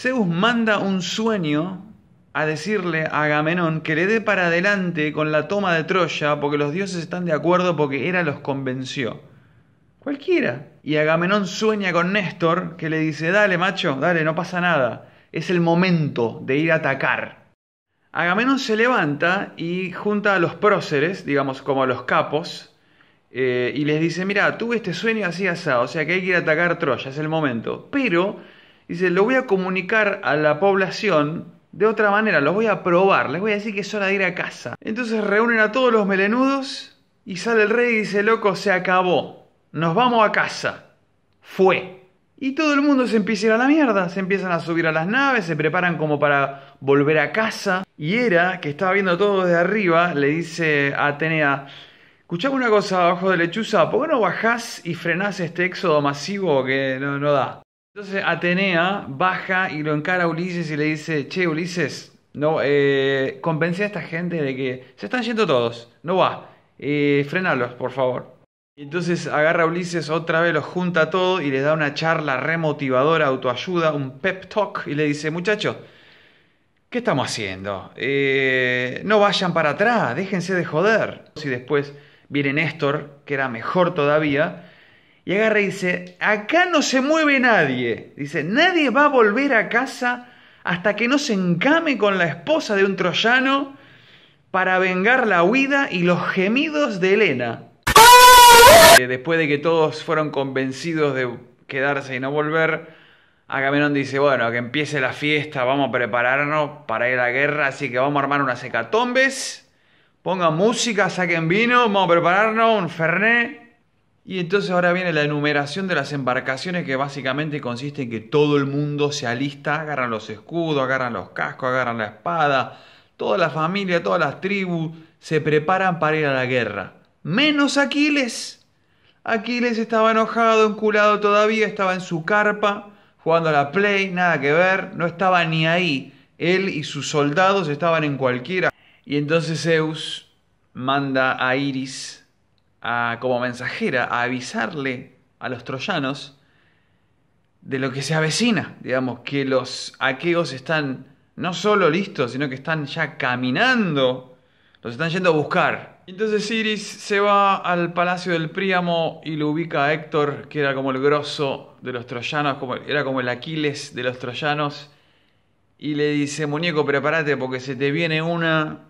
Zeus manda un sueño a decirle a Agamenón que le dé para adelante con la toma de Troya porque los dioses están de acuerdo porque Hera los convenció. Cualquiera. Y Agamenón sueña con Néstor que le dice, dale macho, dale, no pasa nada. Es el momento de ir a atacar. Agamenón se levanta y junta a los próceres, digamos como a los capos, eh, y les dice, mira, tuve este sueño así asado, o sea que hay que ir a atacar Troya, es el momento. Pero, dice, lo voy a comunicar a la población de otra manera, los voy a probar, les voy a decir que es hora de ir a casa. Entonces reúnen a todos los melenudos y sale el rey y dice, loco, se acabó, nos vamos a casa. Fue. Y todo el mundo se empieza a ir a la mierda, se empiezan a subir a las naves, se preparan como para volver a casa. Y Hera, que estaba viendo todo desde arriba, le dice a Atenea, escuchame una cosa, abajo de lechuza, ¿por qué no bajás y frenás este éxodo masivo que no, no da? Entonces Atenea baja y lo encara a Ulises y le dice, che Ulises, no, eh, convence a esta gente de que se están yendo todos, no va, eh, frenalos por favor. Entonces agarra a Ulises otra vez, los junta todo y le da una charla remotivadora, autoayuda, un pep talk y le dice, muchachos, ¿qué estamos haciendo? Eh, no vayan para atrás, déjense de joder. Y después viene Néstor, que era mejor todavía, y agarra y dice, acá no se mueve nadie. Dice, nadie va a volver a casa hasta que no se encame con la esposa de un troyano para vengar la huida y los gemidos de Helena. Eh, después de que todos fueron convencidos de quedarse y no volver, Agamenón dice, bueno, que empiece la fiesta, vamos a prepararnos para ir a la guerra, así que vamos a armar unas hecatombes, pongan música, saquen vino, vamos a prepararnos un fernet y entonces ahora viene la enumeración de las embarcaciones que básicamente consiste en que todo el mundo se alista, agarran los escudos, agarran los cascos, agarran la espada, toda la familia, todas las tribus se preparan para ir a la guerra. Menos Aquiles. Aquiles estaba enojado, enculado todavía, estaba en su carpa, jugando a la play, nada que ver, no estaba ni ahí. Él y sus soldados estaban en cualquiera. Y entonces Zeus manda a Iris como mensajera a avisarle a los troyanos de lo que se avecina, digamos, que los aqueos están no solo listos, sino que están ya caminando, los están yendo a buscar. Entonces Iris se va al palacio del Príamo y lo ubica a Héctor, que era como el grosso de los troyanos, como, era como el Aquiles de los troyanos, y le dice, muñeco, prepárate porque se te viene una